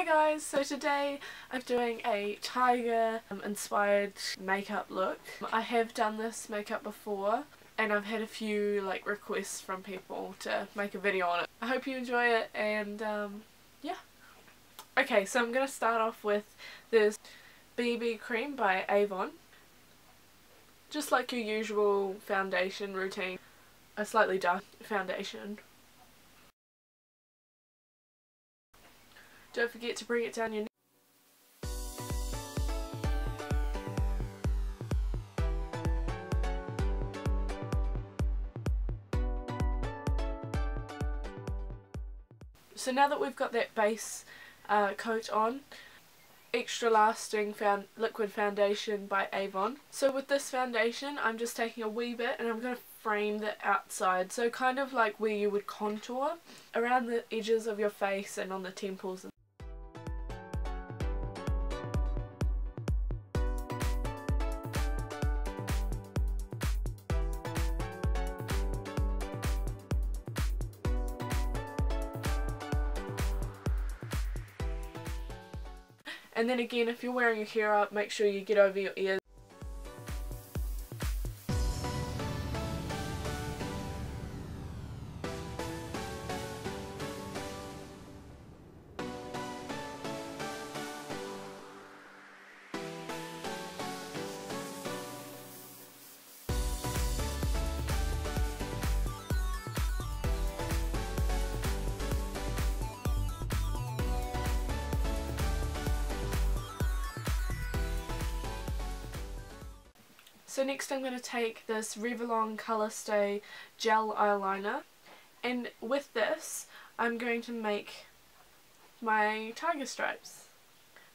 Hi guys, so today I'm doing a tiger um, inspired makeup look. I have done this makeup before and I've had a few like requests from people to make a video on it. I hope you enjoy it and um, yeah. Okay, so I'm going to start off with this BB cream by Avon. Just like your usual foundation routine, a slightly dark foundation Don't forget to bring it down your. So now that we've got that base uh, coat on, extra lasting found liquid foundation by Avon. So with this foundation I'm just taking a wee bit and I'm going to frame the outside so kind of like where you would contour around the edges of your face and on the temples And then again, if you're wearing your hair up, make sure you get over your ears So next I'm going to take this Revlon Colorstay gel eyeliner. And with this I'm going to make my tiger stripes.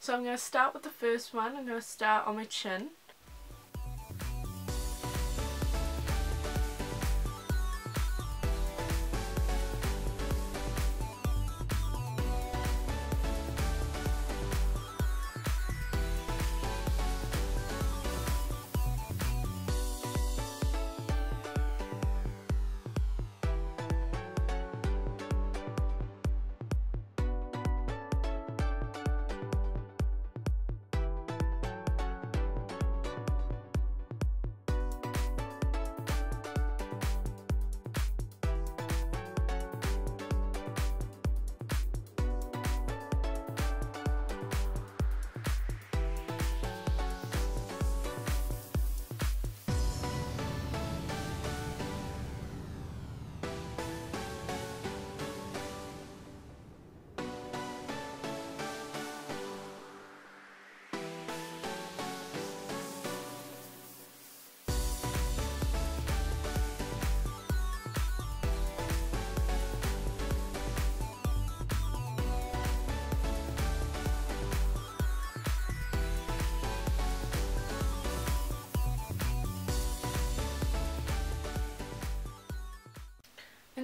So I'm going to start with the first one, I'm going to start on my chin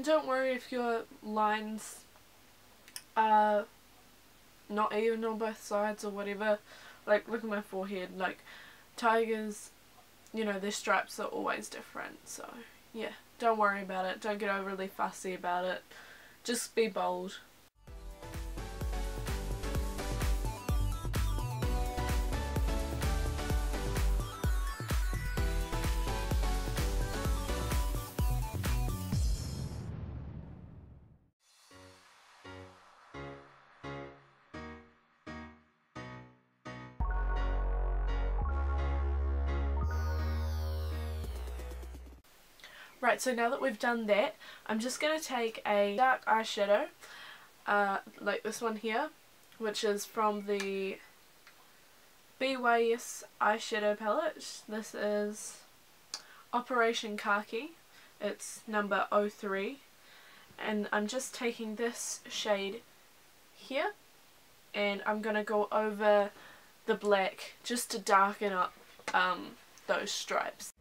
And don't worry if your lines are not even on both sides or whatever. Like, look at my forehead. Like, tigers, you know, their stripes are always different. So, yeah, don't worry about it. Don't get overly fussy about it. Just be bold. Right, so now that we've done that, I'm just going to take a dark eyeshadow, uh, like this one here, which is from the BYS eyeshadow palette. This is Operation Khaki. It's number 03. And I'm just taking this shade here, and I'm going to go over the black just to darken up um, those stripes.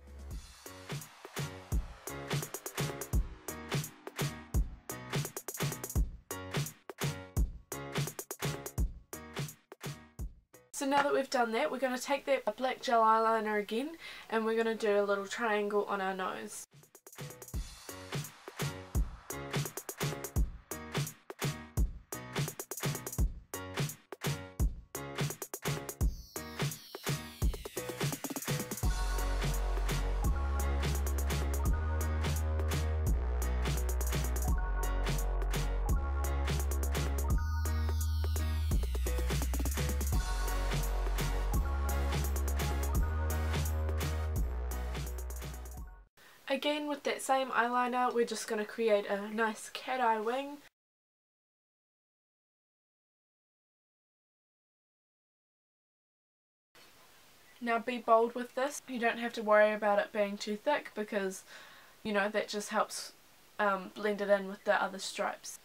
So now that we've done that, we're going to take that black gel eyeliner again and we're going to do a little triangle on our nose. Again with that same eyeliner we're just going to create a nice cat eye wing. Now be bold with this. You don't have to worry about it being too thick because you know that just helps um, blend it in with the other stripes.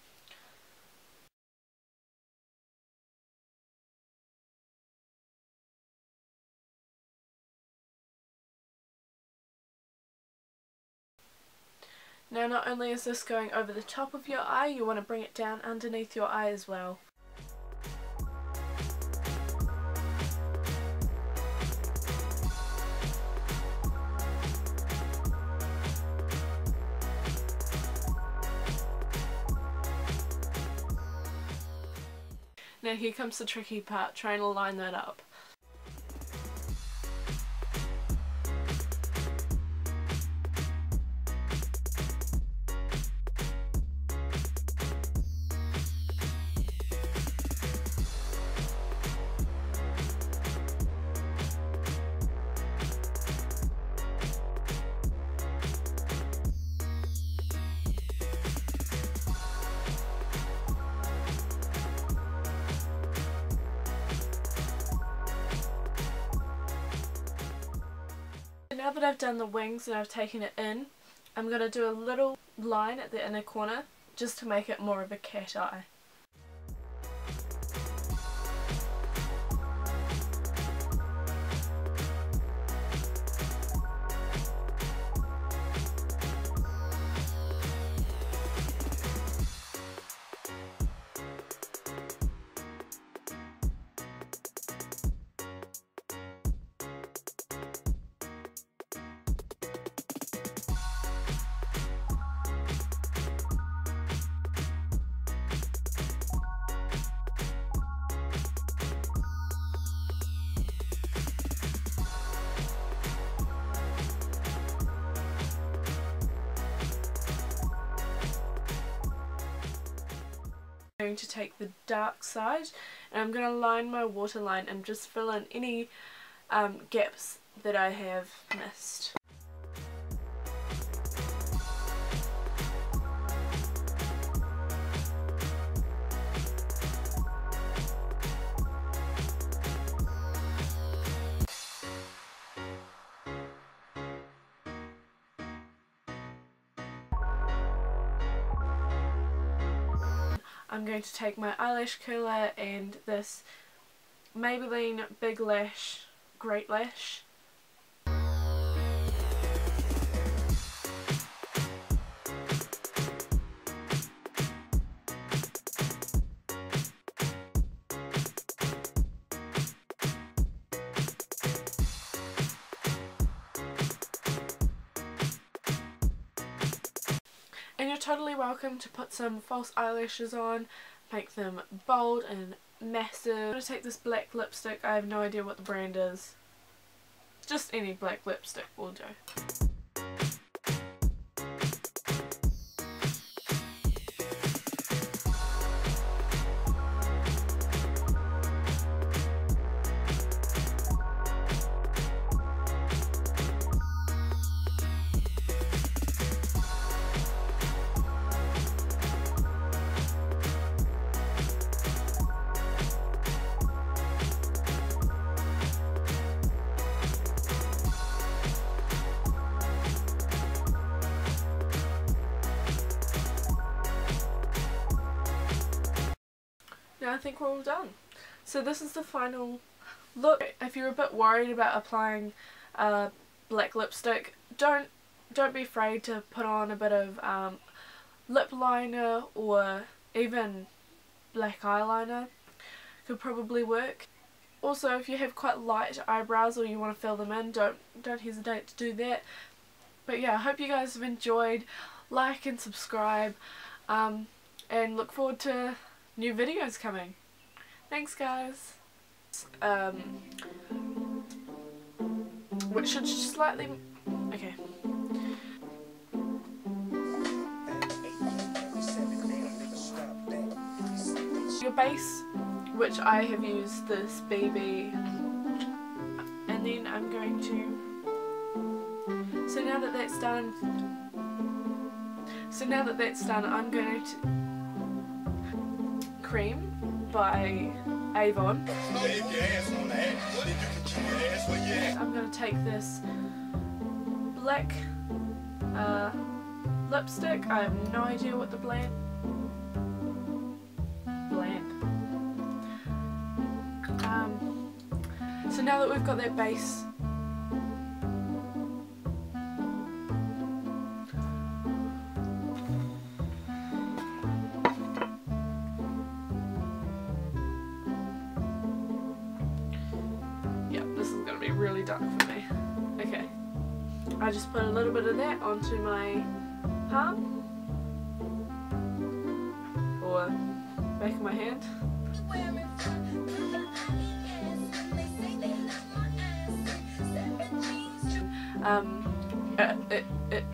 Now not only is this going over the top of your eye, you want to bring it down underneath your eye as well. Now here comes the tricky part, trying to line that up. Now that I've done the wings and I've taken it in, I'm going to do a little line at the inner corner just to make it more of a cat eye. Going to take the dark side and I'm going to line my waterline and just fill in any um, gaps that I have missed. I'm going to take my eyelash curler and this Maybelline Big Lash Great Lash And you're totally welcome to put some false eyelashes on, make them bold and massive. I'm going to take this black lipstick, I have no idea what the brand is. Just any black lipstick will do. I think we're all done. So this is the final look. If you're a bit worried about applying uh, black lipstick, don't don't be afraid to put on a bit of um, lip liner or even black eyeliner. Could probably work. Also, if you have quite light eyebrows or you want to fill them in, don't don't hesitate to do that. But yeah, I hope you guys have enjoyed. Like and subscribe. Um, and look forward to new videos coming. Thanks guys. Um, which should slightly... Okay. Your base, which I have used this BB, and then I'm going to... So now that that's done, So now that that's done, I'm going to Cream by Avon. I'm going to take this black uh, lipstick. I have no idea what the bland bland. Um, so now that we've got that base dark for me. Okay. I just put a little bit of that onto my palm or back of my hand. Um, uh, it, it,